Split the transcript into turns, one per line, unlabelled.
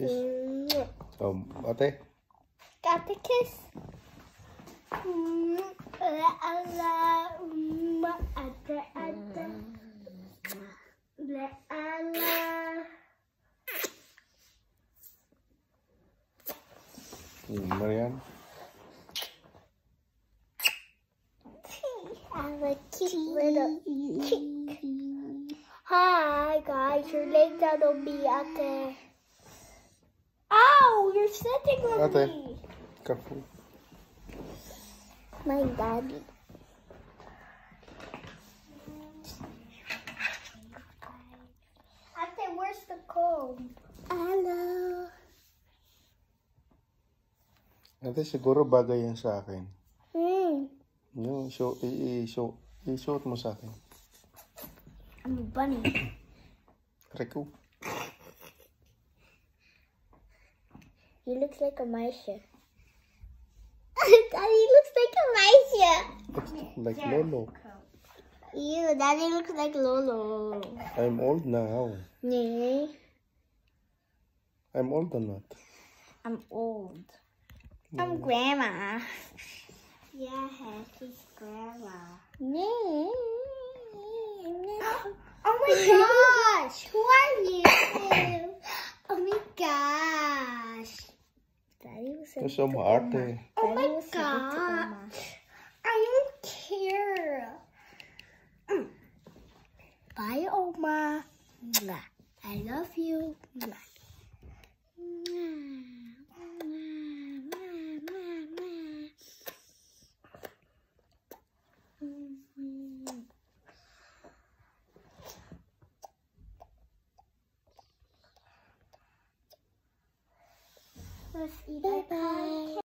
Kiss.
Mwah.
Um, ate.
Got the kiss. Mwah. La, la, mwah. Ate, ate. La, la.
Hmm, Marian.
I have a cute little kick. Hi guys, your out on me out there. Ow, you're sitting on
Ate.
me.
Careful.
My daddy. Ate, where's the comb? Hello.
Ate, siguro bagay yan sa akin.
Hmm.
Yung show, i-show, i-shoot mo sa akin.
I'm a bunny.
Rico.
He looks like a mice. Daddy looks like a mice.
It's like Lolo.
Ew, Daddy looks like Lolo.
I'm old now.
Nee,
I'm old or not?
I'm old. I'm grandma. Yeah, she's grandma. Nee. Oh my gosh, who are you? Oh my gosh. Daddy was
You're so maarte.
Oh my gosh. I don't care. Mm. Bye, Oma. I love you. Let's eat Bye bye.